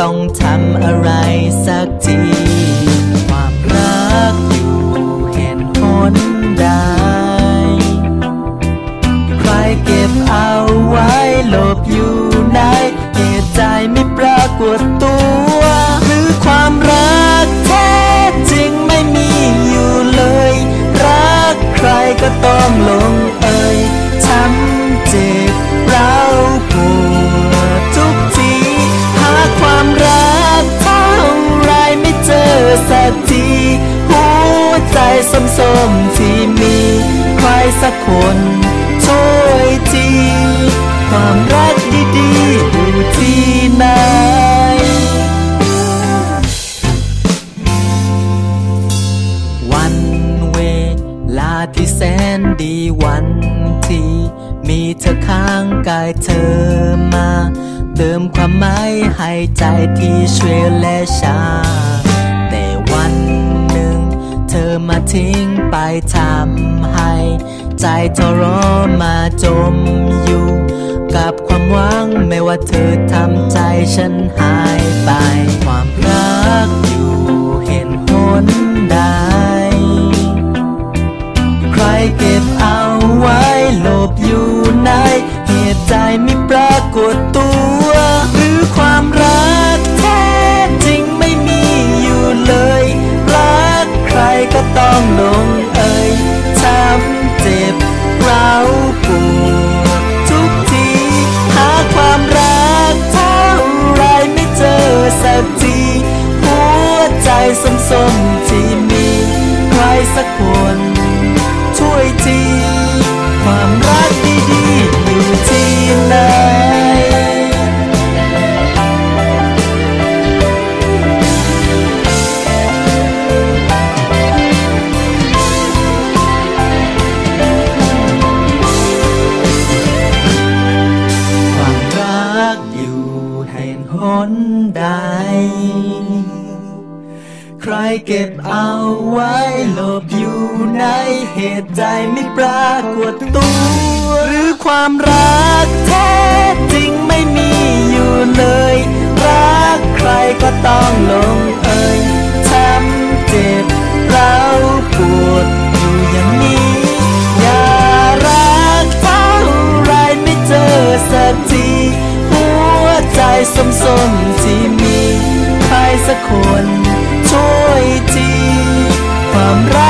ต้องทำอะไรสักที ความรักอยู่เห็นหนได้ ใครเก็บเอาไว้หลบอยู่ในเหตุใจไม่ปรากฏตัว หรือความรักแท้จริงไม่มีอยู่เลย รักใครก็ต้องลงเอย มที่มีใครสักคนช่วยทีความรักดีๆอยู่ที่ไหนวันเวลาที่แสนดีวันที่มีเธอข้างกายเธอมา เติมความหมายให้ใจที่ช่วยและชา มาทิ้งไปทำให้ ใจทรมาจมอยู่ กับความหวังไม่ว่าเธอทำใจฉันหายไป ความรักอยู่เห็นหนได้ ใครเก็บเอาไว้หลบอยู่ในเหตุใจไม่ปรากฏตัว ก็ แห่งหนใด ใครเก็บเอาไว้หลบอยู่ในเหตุใจไม่ปรากฏตัว หรือความรักแท้จริงไม่มีอยู่เลยรักใครก็ต้องลงเอ่ย รัก